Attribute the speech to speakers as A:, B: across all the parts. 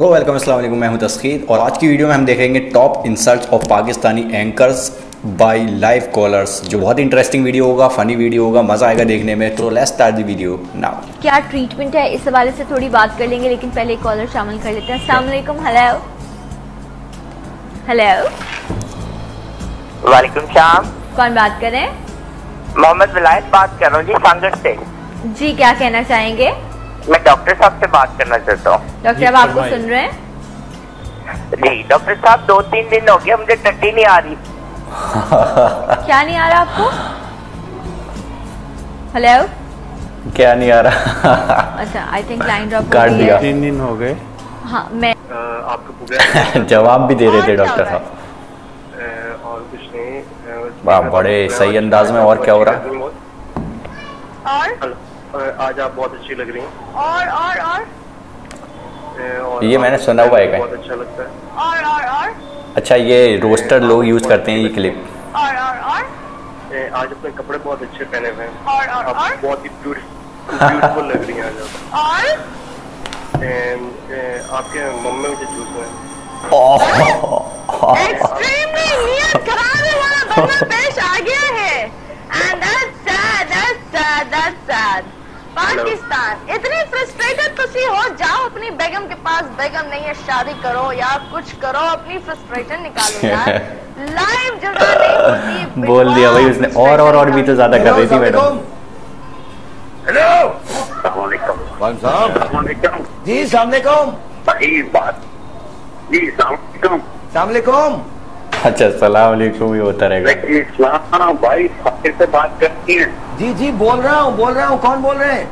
A: Hello welcome अस्सलाम वालेकुम मैं हूँ तस्खीर और आज की वीडियो में हम देखेंगे top insult of Pakistani anchors by live callers जो बहुत इंटरेस्टिंग वीडियो होगा फनी वीडियो होगा मज़ा आएगा देखने में। तो let's start the video now
B: क्या ट्रीटमेंट है? इस हवाले से थोड़ी बात कर लेंगे लेकिन पहले एक कॉलर शामिल कर लेते हैं। अस्सलाम वालेकुम हेलो हेलो
C: वालेकुम सलाम।
B: कौन बात कर रहे हैं?
C: मोहम्मद विलायत बात कर रहा हूँ जी संगत से।
B: जी क्या कहना चाहेंगे?
C: मैं डॉक्टर साहब से बात करना चाहता हूँ।
B: डॉक्टर अब आपको सुन रहे हैं?
C: जी डॉक्टर साहब दो तीन दिन हो गए मुझे टट्टी नहीं आ रही।
B: क्या नहीं आ रहा आपको? हेलो
A: क्या नहीं आ रहा?
B: अच्छा आई थिंक लाइन ड्रॉप
A: काट दिया।
D: तीन दिन हो गए।
B: हाँ मैं
D: आपको
A: जवाब भी दे रहे थे डॉक्टर साहब।
D: और कुछ नहीं
A: वाह, बड़े सही अंदाज में और क्या हो रहा?
B: और?
D: आज आप बहुत अच्छी लग रही हैं।
B: और और और?
D: और
A: ये मैंने सुना हुआ है
D: बहुत अच्छा लगता है।
B: और और और?
A: अच्छा ये रोस्टर लोग यूज़ करते हैं ये क्लिप
B: और और और?
D: आज अपने कपड़े बहुत अच्छे पहने हुए हैं।
B: और और
D: आप
B: और?
D: बहुत ही ब्यूटीफुल लग रही हैं आज आप।
B: और?
D: आपके मम्मी मुझे चूस रहे हैं
B: एक्सट्रीमली नियत कराने वाला बंदा पेश आ गया है and that's sad that's sad that's sad Pakistan इतनी फ्रस्ट्रेटेड तुसी हो जाओ अपनी बेगम के पास बेगम नहीं है शादी करो या कुछ करो अपनी फ्रस्ट्रेशन निकालो यार। लाइव जगह नहीं होती
A: बोल दिया भाई उसने। और और और भी तो ज़्यादा कर रही थी मैडम।
C: हेलो।
E: कौन साहब। जी सलामकुम
C: सही बात। जी सलाम
E: सलामकुम
A: अच्छा सलाम वालेकुम ये होता रहेगा।
C: इस्लाम भाई फाकिर से बात करती हैं।
E: जी जी बोल रहा हूँ बोल रहा हूँ कौन बोल रहे हैं?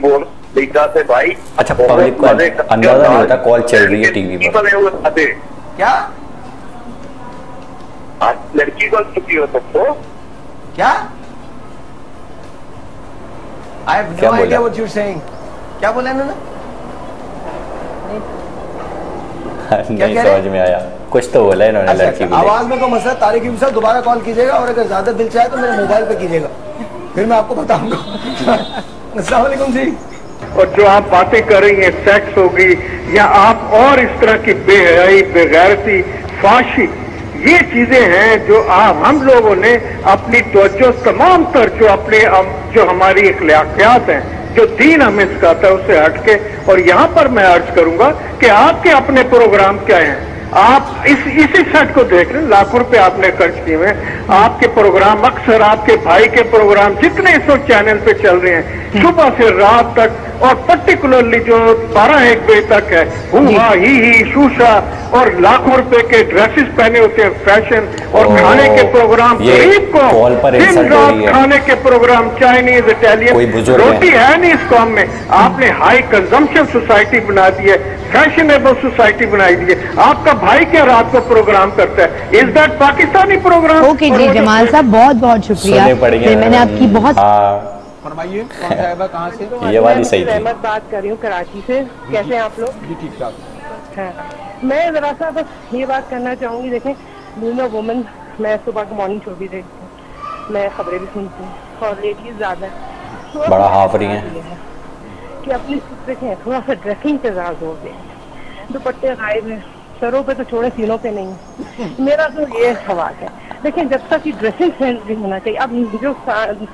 C: बोल से भाई।
A: अच्छा, पब्लिक को अंदाज़ा नहीं होता, कॉल चल रही है टीवी पर।
E: क्या?
C: लड़की को छुट्टी हो सकते
E: क्या? I
A: have
E: no what you saying क्या बोला इन्होंने?
A: नहीं समझ में आया। कुछ तो बोला इन्होंने
E: अच्छा,
A: लड़की
E: अच्छा, आवाज़ में कोई मसला? तारिक यूसुफ साहब दोबारा कॉल कीजिएगा और अगर ज़्यादा दिल चाहे तो मेरे मोबाइल पे कीजिएगा। फिर मैं आपको बताऊँगा। अस्सलाम वालेकुम जी
F: और जो आप बातें कर रही हैं सेक्स होगी, या आप और इस तरह की बेहयाई, बेगैरती फाशी ये चीज़ें हैं जो आप, हम लोगों ने अपनी तवज्जो तमाम तर जो अपने जो हमारी अखलाकियात हैं, जो दीन हमें सिखाता है उससे हटके, और यहाँ पर मैं अर्ज़ करूँगा कि आपके अपने प्रोग्राम क्या हैं? आप इस इसी सेट को देख रहे लाखों रुपए आपने खर्च किए हुए हैं। आपके प्रोग्राम अक्सर आपके भाई के प्रोग्राम जितने इस वक्त चैनल पे चल रहे हैं सुबह से रात तक और पर्टिकुलरली जो बारह एक बजे तक है हुआ ही ही शूशा और लाखों रुपए के ड्रेसेस पहने होते हैं फ़ैशन और खाने के प्रोग्राम। गरीब को
A: पर
F: दिन रात खाने के प्रोग्राम चाइनीज़ इटालियन रोटी है नहीं इस कॉम में। आपने हाई कंजम्पशन सोसाइटी बना दी है फैशनेबल सोसाइटी बनाई दी है। आपका भाई क्या रात को प्रोग्राम करता है? Is that Pakistani program
G: okay ji Jamal साहब बहुत बहुत शुक्रिया। मैंने आपकी बहुत
A: हाँ।
E: फरमाइए कहाँ से?
A: ये वाली सही थी।
H: रहमत बात कर रही हूँ कराची से। कैसे हैं आप लोग?
E: ठीक ठाक
H: हाँ। मैं जरा सा बस ये बात करना चाहूँगी देखें बीइंग अ वुमन मैं सुबह का मॉर्निंग शो भी देखती हूँ। मैं खबरें भी सुनती हूँ और लेडीज़ ज़्यादा हैं। थोड़ा
A: बड़ा हाफ़ रही है।
H: कि अपनी देखें थोड़ा सा ड्रेसिंग पे ज़्यादा ज़ोर दें दुपट्टे गायब हैं। सरों पे तो छोड़े सीनों पे नहीं। मेरा तो ये सवाल है। लेकिन जब तक कि ड्रेसिंग सेंस भी होना चाहिए अब जो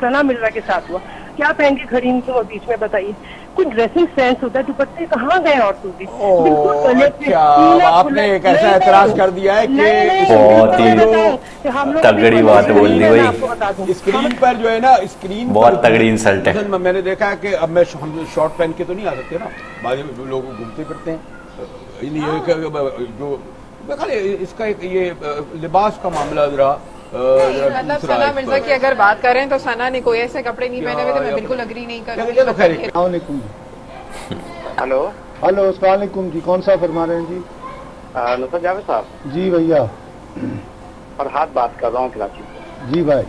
H: सना मिर्ज़ा के साथ हुआ क्या पहन के खड़ी हुई और बीच में बताइए। कुछ ड्रेसिंग सेंस होता है दुपट्टे कहाँ गए औरतों के
E: अच्छा, आपने एक ऐसा एतराज़ कर दिया है कि
A: बहुत ही तगड़ी बात बोल दी भाई।
E: स्क्रीन पर जो है ना स्क्रीन
A: बहुत तगड़ी insult है।
E: मैंने देखा है कि अब मैं हम शॉर्ट पहन के तो नहीं आ सकते ना। बाद में लोग घूमते फिरते हैं। जो खाली इसका एक ये लिबास का मामला जरा
I: मतलब सना मिर्ज़ा की अगर बात करें तो सना ने कोई ऐसे कपड़े नहीं पहने हुए थे मैं बिल्कुल अग्री नहीं करूँगी
E: तो
F: हेलो।
J: हेलो अस्सलाम जी कौन सा फरमा रहे हैं जी?
F: नुसरत जावेद साहब।
J: जी भैया।
F: और हाथ बात कर रहा हूँ कराची
J: जी भाई।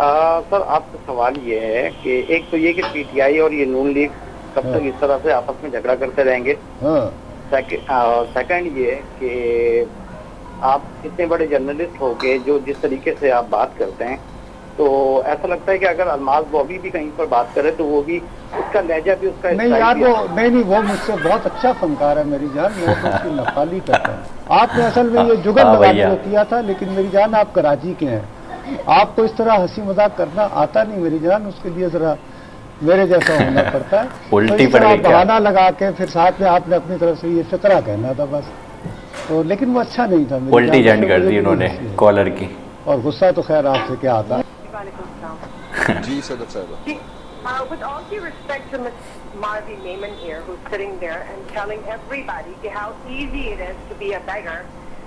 F: आ, सर आपका सवाल ये है कि एक तो ये कि पीटीआई और ये नून लीग कब तक इस तरह से आपस में झगड़ा करते रहेंगे।
J: हाँ।
F: सेकंड ये कि आप इतने बड़े जर्नलिस्ट हो के जो जिस तरीके से आप बात करते हैं
K: तो ऐसा लगता है कि अगर अलमाज बॉबी भी कहीं पर बात करे तो वो भी उसका लहजा भी उसका
J: नहीं यार वो
K: अच्छा
J: नहीं नहीं वो मुझसे बहुत अच्छा फनकार है मेरी जान। मैं तो उसकी नफाली करता हूँ। आपने असल में ये जुगल
A: हाँ,
J: लगाने को किया था लेकिन मेरी जान आप कराची के हैं। आपको इस तरह हँसी मज़ाक करना आता नहीं मेरी जान उसके लिए जरा मेरे जैसा होना पड़ता है
A: उल्टी
J: तो तरह बहाना लगा के फिर साथ में आपने अपनी तरफ़ से ये फिक्रा कहना था बस तो लेकिन वो अच्छा नहीं था
A: उल्टी जंड कर दी उन्होंने कॉलर की
J: और गुस्सा तो खैर आपसे क्या आता
L: जी सदर साहब
H: Uh, with all due respect to Ms. Marvi Naiman here, who's sitting there and telling everybody how easy it is to be a beggar.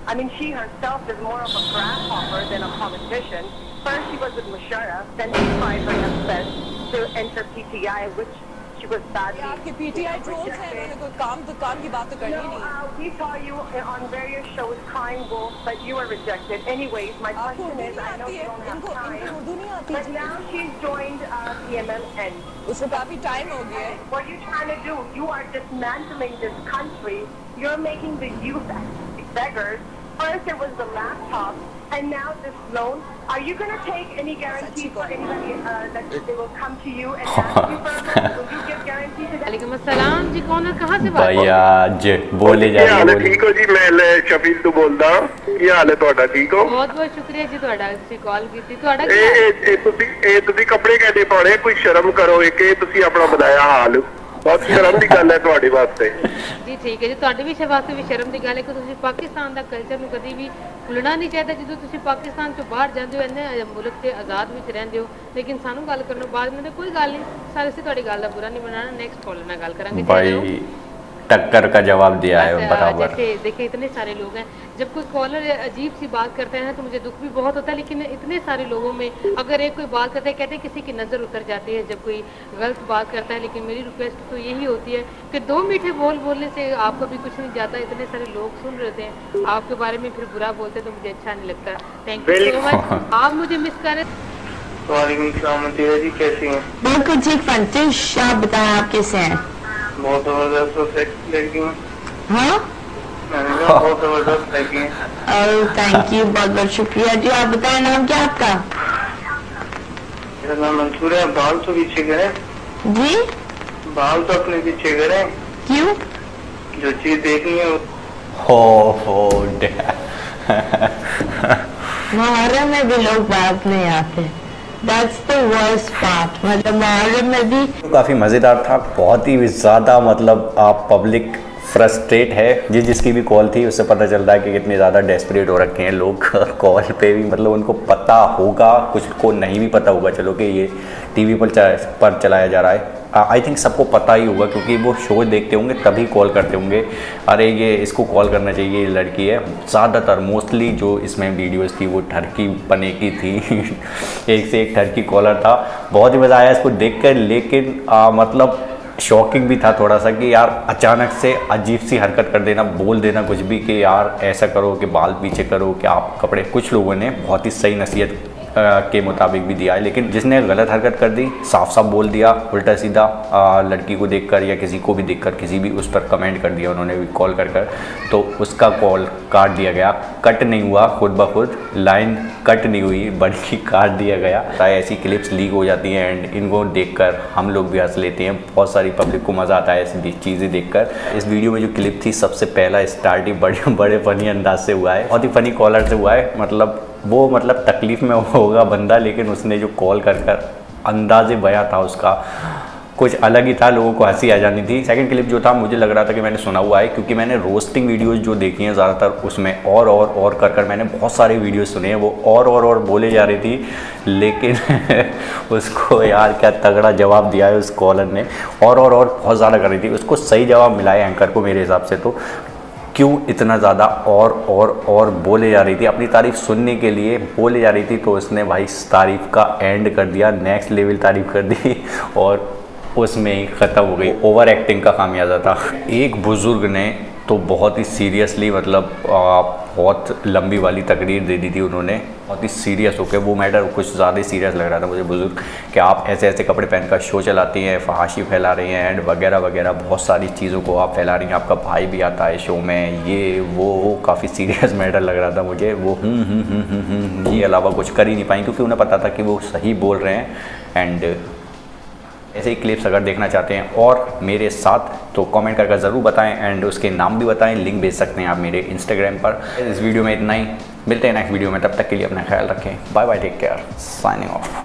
H: I mean, she herself is more of a grasshopper than a politician. First, she was with Musharraf, then she tried her best to enter PTI, which she was badly.
M: आपके PTI trolls हैं इन्होंने कोई काम तो काम की बात तो करनी
H: No,
M: नहीं
H: uh, we saw you on various shows crying wolf, but you were rejected. Anyways, my question is, I know you don't have time, but now she's joined uh, PMLN.
M: उसको काफी टाइम हो गया है
H: What you trying to do? You are dismantling this country. You're making the youth beggars. First it was the laptop, and now this loan. Are you going to take any guarantee for anybody uh, that they will come to you and ask you for a loan? Will you give guarantee to them?
N: वालेकुम अस्सलाम जी कौन है कहाँ से बात
A: भैया जे बोले जा
D: ਕੀ ਹਾਲ
A: रही
D: ਹੈ
A: बोले
D: ਠੀਕ ਹੋ ਜੀ ਮੈਂ ਲੈ ਸ਼ਫੀਲ ਤੋਂ ਬੋਲਦਾ ਕੀ ਹਾਲ ਹੈ ਤੁਹਾਡਾ ਠੀਕ ਹੋ
N: ਬਹੁਤ ਬਹੁਤ ਸ਼ੁਕਰੀਆ ਜੀ ਤੁਹਾਡਾ ਤੁਸੀਂ ਕਾਲ ਕੀਤੀ ਤੁਹਾਡਾ ਕੀ
D: ਇਹ
N: ਹਾਲ?
D: ਇਹ- ਇਹ ਤੁਸੀਂ ਇਹ ਤੁਸੀਂ ਕੱਪੜੇ ਕਹਿੰਦੇ ਪਾਉਣੇ ਕੋਈ ਸ਼ਰਮ ਕਰੋ ਇੱਕ ਇਹ ਤੁਸੀਂ ਆਪਣਾ ਬਣਾਇਆ ਹਾਲ ਬਹੁਤ ਸ਼ਰਮ ਦੀ ਗੱਲ ਹੈ ਤੁਹਾਡੇ ਵਾਸਤੇ।
N: ਜੀ ਠੀਕ ਹੈ ਜੀ ਤੁਹਾਡੇ ਵੀ ਵਾਸਤੇ ਵੀ ਸ਼ਰਮ ਦੀ ਗੱਲ ਹੈ ਕਿ ਤੁਸੀਂ ਪਾਕਿਸਤਾਨ ਦਾ ਕਲਚਰ ਨੂੰ ਕਦੀ ਵੀ ਭੁੱਲਣਾ ਨਹੀਂ ਚਾਹੀਦਾ। ਜਦੋਂ ਤੁਸੀਂ ਪਾਕਿਸਤਾਨ ਤੋਂ ਬਾਹਰ ਜਾਂਦੇ ਹੋ ਇੰਨੇ ਮੁਲਕ ਤੇ ਆਜ਼ਾਦ ਵਿੱਚ ਰਹਿੰਦੇ ਹੋ ਲੇਕਿਨ ਸਾਨੂੰ ਗੱਲ ਕਰਨ ਤੋਂ ਬਾਅਦ ਮੈਨੂੰ ਕੋਈ ਗੱਲ ਨਹੀਂ ਸਾਰੇ ਅਸੀਂ ਤੁਹਾਡੀ ਗੱਲ ਦਾ ਬੁਰਾ ਨਹੀਂ ਬਣਾਉਣਾ ਨੈਕਸਟ ਕਾਲਰ ਨਾਲ ਗੱਲ ਕਰਾਂਗੇ।
A: भाई टक्कर का जवाब दिया है बराबर।
N: जैसे देखिए इतने सारे लोग हैं। जब कोई कॉलर अजीब सी बात करते हैं तो मुझे दुख भी बहुत होता है लेकिन इतने सारे लोगों में अगर एक कोई बात करता है कहते हैं किसी की नज़र उतर जाती है जब कोई गलत बात करता है लेकिन मेरी रिक्वेस्ट तो यही होती है कि दो मीठे बोल बोलने से आपको भी कुछ नहीं जाता इतने सारे लोग सुन रहे हैं आपके बारे में फिर बुरा बोलते तो मुझे अच्छा नहीं लगता। थैंक यू सो मच आप मुझे मिस करें
O: वालेकुम सलाम जी कैसी हैं?
P: बिल्कुल ठीक फंटिश आप बताएँ आप कैसे हैं?
O: बहुत ज़बरदस्त सेक्सी लड़की हाँ। बहुत ज़बरदस्त
P: थैंक यू बहुत बहुत शुक्रिया जी। आप बताएँ नाम क्या आपका?
O: मेरा नाम मंसूर है। बाल तो पीछे करें
P: जी?
O: बाल तो अपने पीछे करें
P: क्यों?
O: जो चीज़ देखनी है
A: हो हो
P: मुहर्रम में भी लोग बात नहीं आते मतलब
A: काफ़ी मज़ेदार था, बहुत ही ज़्यादा मतलब आप पब्लिक फ्रस्ट्रेट है। जिस जिसकी भी कॉल थी, उससे पता चल रहा है कि कितने ज़्यादा डेस्परेट हो रखे हैं लोग। कॉल पे भी मतलब उनको पता होगा, कुछ को नहीं भी पता होगा, चलो कि ये टीवी पर पर चलाया जा रहा है। आई थिंक सबको पता ही होगा क्योंकि वो शो देखते होंगे तभी कॉल करते होंगे। अरे ये इसको कॉल करना चाहिए ये लड़की है। ज़्यादातर मोस्टली जो इसमें वीडियोस थी वो ठरकी पने की थी। एक से एक ठरकी कॉलर था। बहुत ही मज़ा आया इसको देख कर लेकिन आ, मतलब शॉकिंग भी था थोड़ा सा कि यार अचानक से अजीब सी हरकत कर देना बोल देना कुछ भी कि यार ऐसा करो कि बाल पीछे करो कि आप कपड़े। कुछ लोगों ने बहुत ही सही नसीहत के मुताबिक भी दिया है। लेकिन जिसने गलत हरकत कर दी साफ़ साफ़ बोल दिया उल्टा सीधा लड़की को देखकर या किसी को भी देखकर, किसी भी उस पर कमेंट कर दिया, उन्होंने भी कॉल कर कर तो उसका कॉल काट दिया गया। कट नहीं हुआ, खुद ब खुद, लाइन कट नहीं हुई, बल्कि काट दिया गया। ऐसी क्लिप्स लीक हो जाती हैं एंड इनको देखकर हम लोग भी हंस लेते हैं। बहुत सारी पब्लिक को मज़ा आता है ऐसी चीज़ें देखकर। इस वीडियो में जो क्लिप थी, सबसे पहला स्टार्ट ही बड़े बड़े फनी अंदाज से हुआ है। बहुत ही फनी कॉलर से हुआ है। मतलब वो मतलब तकलीफ़ में होगा बंदा, लेकिन उसने जो कॉल कर कर अंदाजे बया था उसका। कुछ अलग ही था, लोगों को हँसी आ जानी थी। सेकंड क्लिप जो था, मुझे लग रहा था कि मैंने सुना हुआ है, क्योंकि मैंने रोस्टिंग वीडियोस जो देखी हैं ज़्यादातर, उसमें और और और कर कर मैंने बहुत सारे वीडियोस सुने हैं। वो और और और बोले जा रही थी, लेकिन उसको यार क्या तगड़ा जवाब दिया है उस कॉलर ने। और और और बहुत ज़्यादा कर रही थी। उसको सही जवाब मिला है एंकर को मेरे हिसाब से तो। क्यों इतना ज़्यादा और और और बोले जा रही थी? अपनी तारीफ़ सुनने के लिए बोले जा रही थी तो उसने भाई तारीफ़ का एंड कर दिया नेक्स्ट लेवल तारीफ़ कर दी और उसमें ही ख़त्म हो गई। ओवर एक्टिंग का खामियाजा था। एक बुज़ुर्ग ने तो बहुत ही सीरियसली मतलब बहुत लंबी वाली तकरीर दे दी थी उन्होंने। बहुत ही सीरियस होकर वो मैटर कुछ ज़्यादा ही सीरियस लग रहा था मुझे, बुज़ुर्ग, कि आप ऐसे ऐसे कपड़े पहनकर शो चलाती हैं फहाशी फैला रही हैं एंड वगैरह वगैरह, बहुत सारी चीज़ों को आप फैला रही हैं। आपका भाई भी आता है शो में, ये, वो वो काफ़ी सीरियस मैटर लग रहा था मुझे। वो हम्म हम्म हम्म हम्म ये अलावा कुछ कर ही नहीं पाई, क्योंकि उन्हें पता था कि वो सही बोल रहे हैं एंड ऐसे ही क्लिप्स अगर देखना चाहते हैं और मेरे साथ तो कमेंट करके ज़रूर बताएँ एंड उसके नाम भी बताएँ लिंक भेज सकते हैं आप मेरे इंस्टाग्राम पर। इस वीडियो में इतना ही। मिलते हैं नेक्स्ट वीडियो में, तब तक के लिए अपना ख्याल रखें। Bye bye take care signing off